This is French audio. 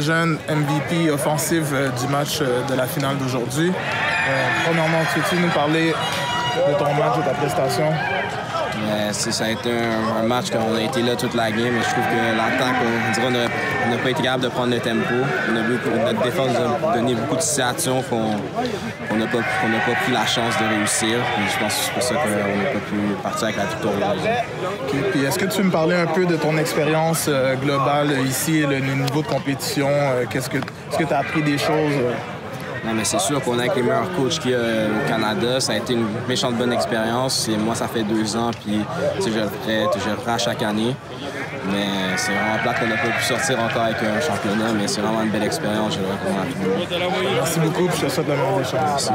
jeune MVP offensif euh, du match euh, de la finale d'aujourd'hui. Euh, premièrement, peux-tu nous parler de ton match, de ta prestation? C'est- ça a été un, un match qu'on a été là toute la game, mais je trouve que l'attaque, on, dirait qu'on n'a pas été capable de prendre le tempo. On a notre défense a donné beaucoup de situations qu'on n'a pas, pas pris la chance de réussir. Et je pense que c'est pour ça qu'on n'a pas pu partir avec la victoire aujourd'hui. Puis est-ce que tu veux me parler un peu de ton expérience euh, globale euh, ici, le, niveau de compétition? euh, Qu'est-ce que, est-ce que tu as appris des choses? Non, mais c'est sûr qu'on est avec les meilleurs coachs qu'il y a euh, au Canada. Ça a été une méchante bonne expérience. Et moi, ça fait deux ans, puis tu sais, je le ferai, je le ferai à chaque année. Mais c'est vraiment plate qu'on n'a pas pu sortir encore avec un championnat, mais c'est vraiment une belle expérience. Je le recommande à tout le monde. Merci beaucoup, puis je te souhaite la meilleure des. Merci.